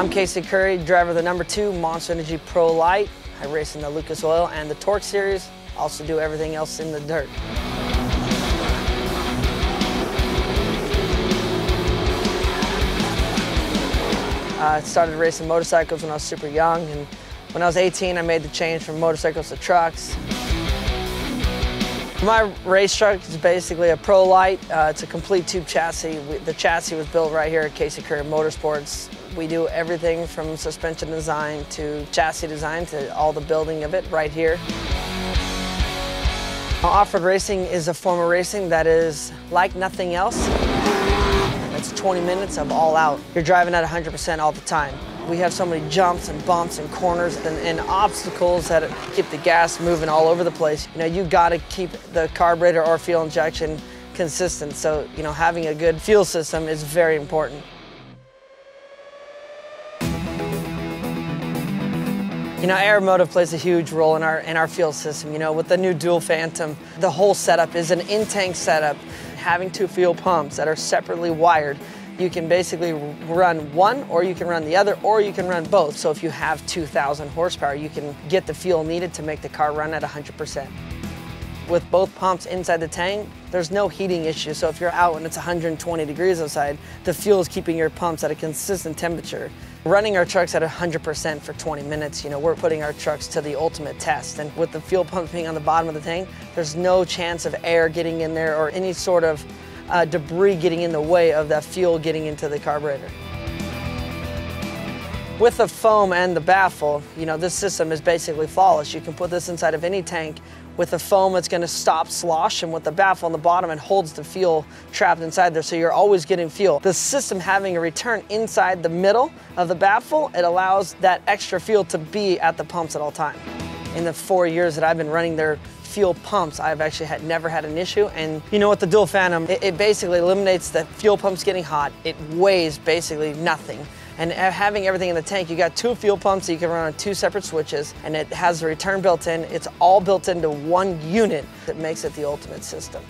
I'm Casey Currie, driver of the number two Monster Energy Pro Lite. I race in the Lucas Oil and the TORC Series. Also do everything else in the dirt. I started racing motorcycles when I was super young, and when I was 18, I made the change from motorcycles to trucks. My race truck is basically a Pro Lite. Uh, it's a complete tube chassis. We, the chassis was built right here at Casey Currie Motorsports. We do everything from suspension design to chassis design to all the building of it right here. Off-road racing is a form of racing that is like nothing else. It's 20 minutes of all out. You're driving at 100% all the time. We have so many jumps and bumps and corners and, and, obstacles that keep the gas moving all over the place. You know, you gotta keep the carburetor or fuel injection consistent. So, you know, having a good fuel system is very important. You know, Aeromotive plays a huge role in our in our fuel system. You know, with the new dual Phantom, the whole setup is an in-tank setup. Having two fuel pumps that are separately wired, you can basically run one or you can run the other or you can run both. So if you have 2,000 horsepower, you can get the fuel needed to make the car run at 100%. With both pumps inside the tank, there's no heating issue. So if you're out and it's 120 degrees outside, the fuel is keeping your pumps at a consistent temperature. Running our trucks at 100% for 20 minutes, you know, we're putting our trucks to the ultimate test. And with the fuel pumps being on the bottom of the tank, there's no chance of air getting in there or any sort of uh, debris getting in the way of that fuel getting into the carburetor. With the foam and the baffle, you know, this system is basically flawless. You can put this inside of any tank. With the foam, it's gonna stop slosh, and with the baffle on the bottom, it holds the fuel trapped inside there, so you're always getting fuel. The system having a return inside the middle of the baffle, it allows that extra fuel to be at the pumps at all time. In the four years that I've been running their fuel pumps, I've actually had never had an issue. And you know, with the dual phantom, it, it basically eliminates the fuel pumps getting hot. It weighs basically nothing. And having everything in the tank, you got two fuel pumps that you can run on two separate switches, and it has the return built in. It's all built into one unit that makes it the ultimate system.